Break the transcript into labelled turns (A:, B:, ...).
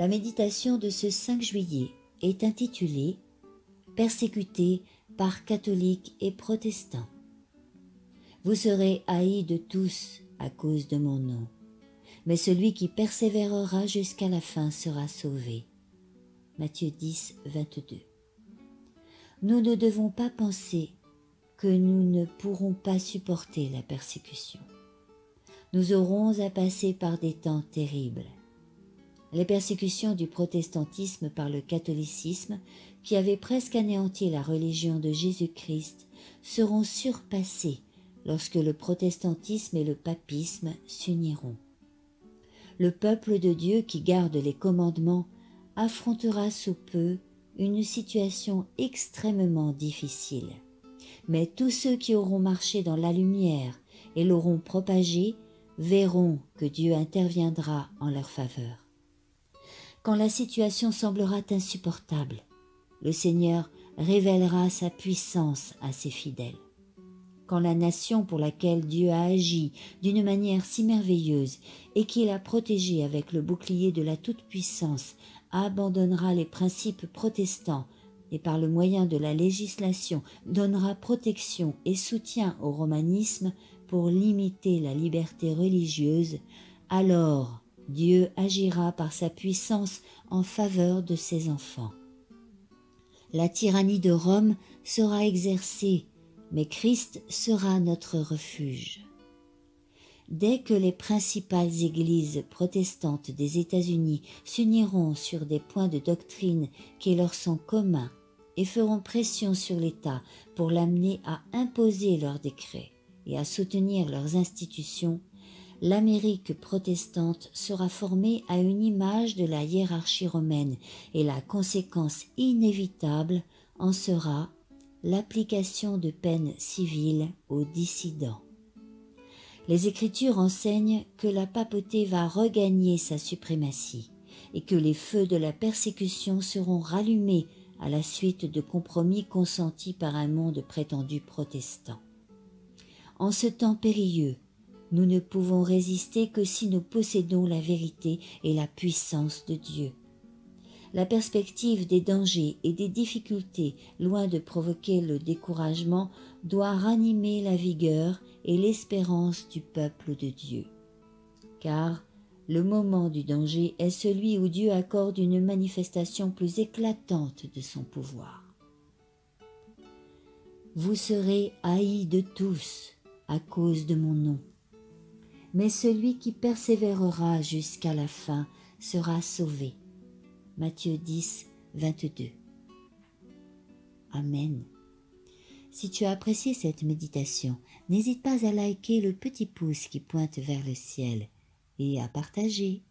A: La méditation de ce 5 juillet est intitulée Persécuté par catholiques et protestants. Vous serez haïs de tous à cause de mon nom, mais celui qui persévérera jusqu'à la fin sera sauvé. Matthieu 10, 22. Nous ne devons pas penser que nous ne pourrons pas supporter la persécution. Nous aurons à passer par des temps terribles. Les persécutions du protestantisme par le catholicisme, qui avait presque anéanti la religion de Jésus-Christ, seront surpassées lorsque le protestantisme et le papisme s'uniront. Le peuple de Dieu qui garde les commandements affrontera sous peu une situation extrêmement difficile mais tous ceux qui auront marché dans la lumière et l'auront propagée verront que Dieu interviendra en leur faveur. Quand la situation semblera insupportable, le Seigneur révélera sa puissance à ses fidèles. Quand la nation pour laquelle Dieu a agi d'une manière si merveilleuse et qu'il a protégée avec le bouclier de la toute-puissance abandonnera les principes protestants et par le moyen de la législation donnera protection et soutien au romanisme pour limiter la liberté religieuse, alors Dieu agira par sa puissance en faveur de ses enfants. La tyrannie de Rome sera exercée, mais Christ sera notre refuge. Dès que les principales églises protestantes des États-Unis s'uniront sur des points de doctrine qui leur sont communs et feront pression sur l'État pour l'amener à imposer leurs décrets et à soutenir leurs institutions, l'Amérique protestante sera formée à une image de la hiérarchie romaine et la conséquence inévitable en sera l'application de peines civiles aux dissidents. Les Écritures enseignent que la papauté va regagner sa suprématie et que les feux de la persécution seront rallumés à la suite de compromis consentis par un monde prétendu protestant. En ce temps périlleux, nous ne pouvons résister que si nous possédons la vérité et la puissance de Dieu. La perspective des dangers et des difficultés, loin de provoquer le découragement, doit ranimer la vigueur et l'espérance du peuple de Dieu. Car le moment du danger est celui où Dieu accorde une manifestation plus éclatante de son pouvoir. Vous serez haïs de tous à cause de mon nom, mais celui qui persévérera jusqu'à la fin sera sauvé. Matthieu 10, 22. Amen. Si tu as apprécié cette méditation, n'hésite pas à liker le petit pouce qui pointe vers le ciel et à partager.